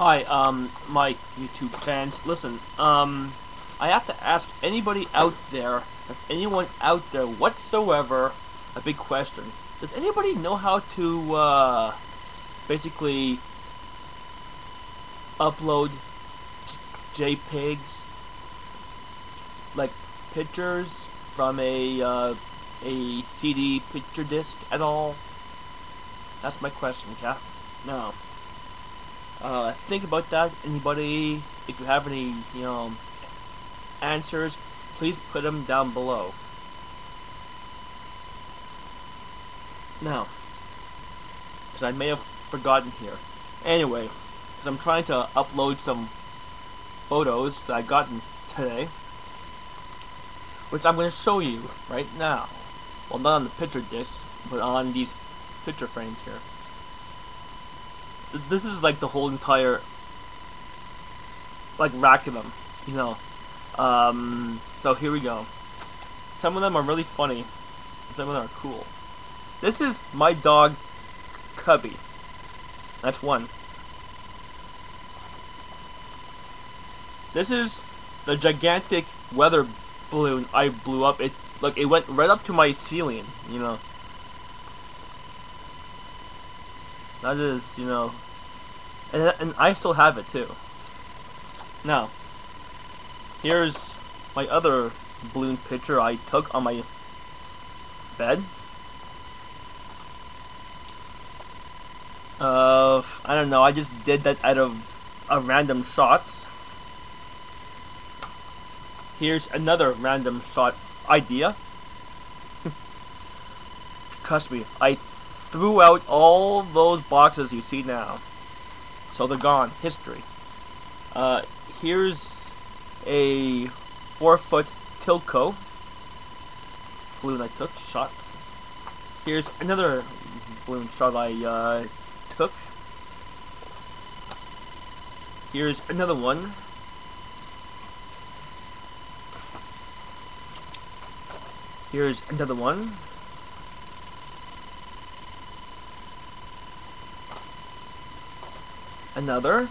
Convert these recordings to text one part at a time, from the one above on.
Hi, um, my YouTube fans. Listen, um, I have to ask anybody out there, if anyone out there whatsoever, a big question. Does anybody know how to, uh, basically upload JPEGs, like pictures from a, uh, a CD picture disc at all? That's my question, Cap. No. Uh, think about that. Anybody, if you have any, you know, answers, please put them down below. Now, because I may have forgotten here. Anyway, because I'm trying to upload some photos that I gotten today, which I'm going to show you right now. Well, not on the picture disc, but on these picture frames here this is like the whole entire like rack of them, you know. Um, so here we go. Some of them are really funny. Some of them are cool. This is my dog, Cubby. That's one. This is the gigantic weather balloon I blew up. It look, it went right up to my ceiling. You know. That is, you know, and, and I still have it too. Now, here's my other balloon picture I took on my bed. Uh, I don't know, I just did that out of a random shot. Here's another random shot idea. Trust me, I threw out all those boxes you see now. So they're gone. History. Uh, here's a four foot Tilco balloon I took, shot. Here's another balloon shot I uh, took. Here's another one. Here's another one. Another.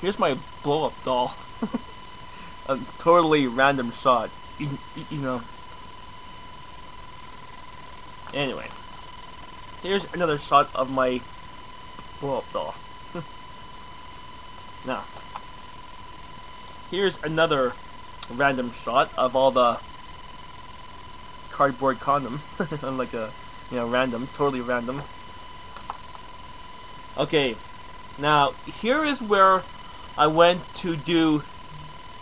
Here's my blow-up doll. a totally random shot. You, you know. Anyway. Here's another shot of my blow-up doll. now. Here's another random shot of all the cardboard condom. I'm like a, you know, random, totally random. Okay, now here is where I went to do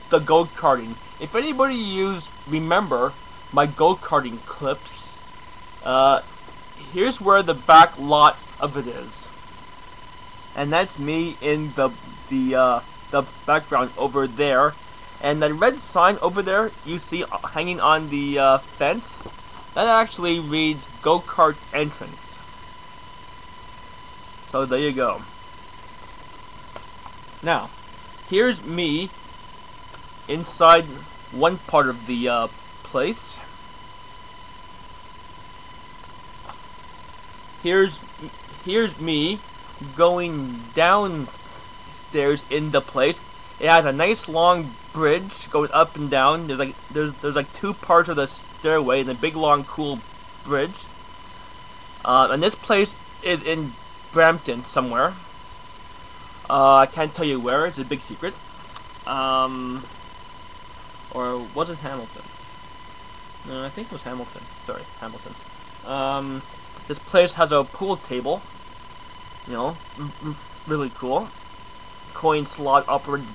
the go-karting. If anybody use remember my go-karting clips, uh, here's where the back lot of it is, and that's me in the the uh, the background over there and that red sign over there you see uh, hanging on the uh, fence, that actually reads go-kart entrance. So there you go. Now, here's me inside one part of the uh, place. Here's here's me going downstairs in the place. It has a nice long bridge going up and down. There's like there's there's like two parts of the stairway and a big long cool bridge. Uh, and this place is in Brampton somewhere. Uh, I can't tell you where. It's a big secret. Um, or was it Hamilton? No, I think it was Hamilton. Sorry, Hamilton. Um, this place has a pool table. You know, really cool. Coin slot operated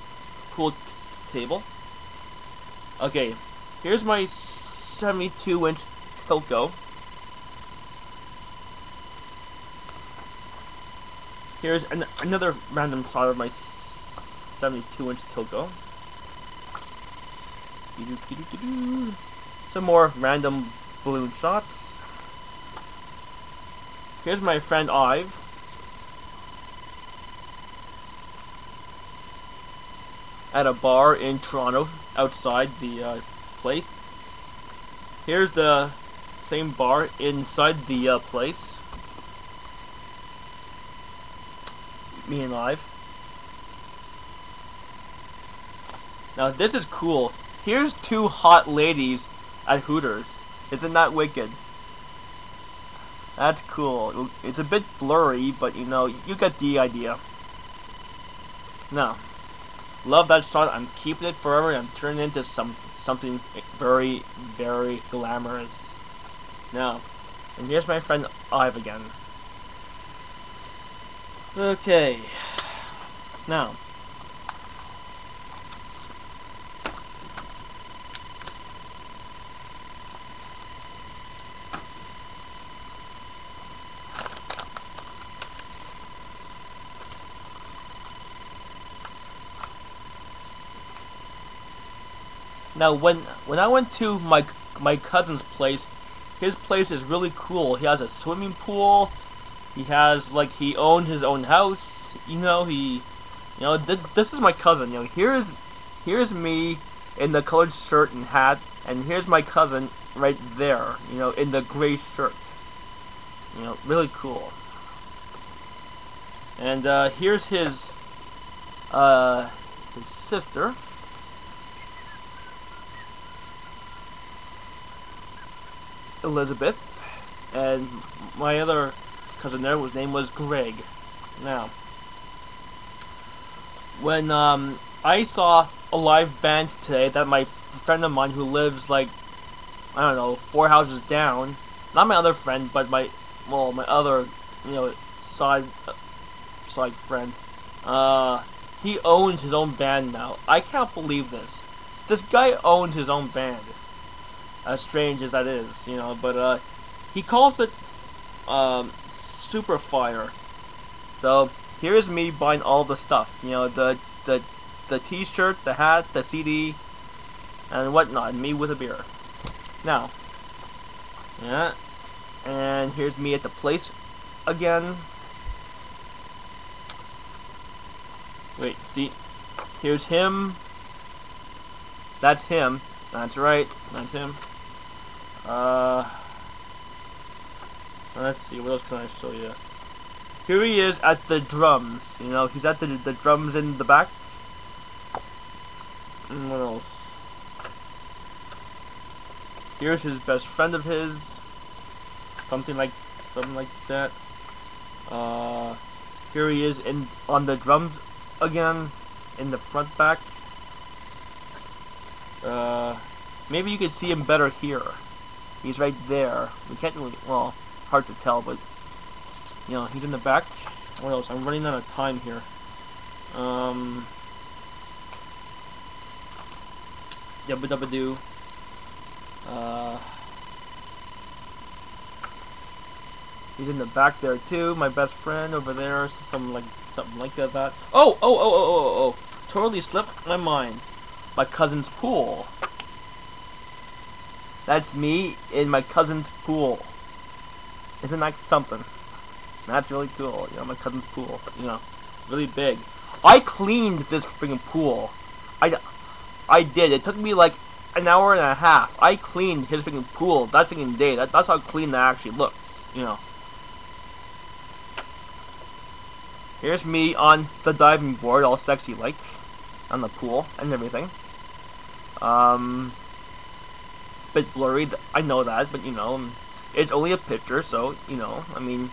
pool table. Okay, here's my 72 inch Tilco. Here's an another random shot of my 72 inch Tilco. Some more random balloon shots. Here's my friend Ive. At a bar in Toronto outside the uh, place. Here's the same bar inside the uh, place. Me and live. Now this is cool. Here's two hot ladies at Hooters. Isn't that wicked? That's cool. It's a bit blurry, but you know, you get the idea. Now, love that shot. I'm keeping it forever. I'm turning it into some something very, very glamorous. Now, and here's my friend Ive again. Okay. Now, Now, when when I went to my my cousin's place, his place is really cool. He has a swimming pool. He has like he owns his own house. You know, he, you know, th this is my cousin. You know, here's here's me in the colored shirt and hat, and here's my cousin right there. You know, in the gray shirt. You know, really cool. And uh, here's his uh, his sister. Elizabeth, and my other cousin there, his name was Greg. Now, when um, I saw a live band today that my friend of mine who lives like, I don't know, four houses down, not my other friend, but my, well, my other, you know, side, uh, side friend, uh, he owns his own band now. I can't believe this. This guy owns his own band as strange as that is, you know, but uh, he calls it um, Super Fire. So here's me buying all the stuff, you know, the the the T-shirt, the hat, the CD, and whatnot. Me with a beer. Now, yeah, and here's me at the place again. Wait, see, here's him. That's him. That's right. That's him. Uh, let's see, what else can I show you? Here he is at the drums. You know, he's at the the drums in the back. And what else? Here's his best friend of his. Something like something like that. Uh, here he is in on the drums again, in the front back. Uh, maybe you could see him better here. He's right there. We can't really, well, hard to tell, but, you know, he's in the back. What else? I'm running out of time here. Um, yabba dabba doo. Uh, he's in the back there too. My best friend over there, something like something like that. that. Oh, oh, oh, oh, oh, oh! Totally slipped my mind. My cousin's pool. That's me in my cousin's pool. Isn't that something? That's really cool. You know, my cousin's pool. You know, really big. I cleaned this freaking pool. I, I did. It took me like an hour and a half. I cleaned his freaking pool that freaking day. That, that's how clean that actually looks. You know. Here's me on the diving board, all sexy like, on the pool and everything. Um, bit blurry. I know that, but you know, it's only a picture, so you know. I mean,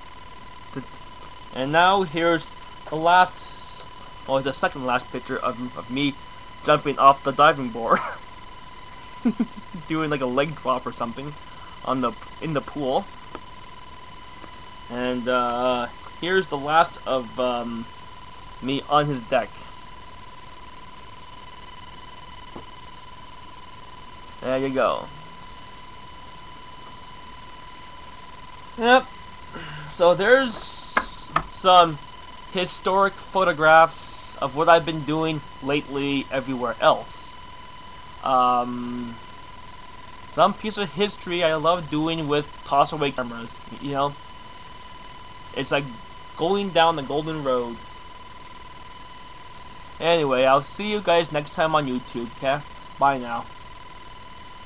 and now here's the last, or the second last picture of of me jumping off the diving board, doing like a leg drop or something on the in the pool. And uh, here's the last of um, me on his deck. There you go. Yep. So there's some historic photographs of what I've been doing lately everywhere else. Um, some piece of history I love doing with toss away cameras, you know? It's like going down the golden road. Anyway, I'll see you guys next time on YouTube, okay? Bye now.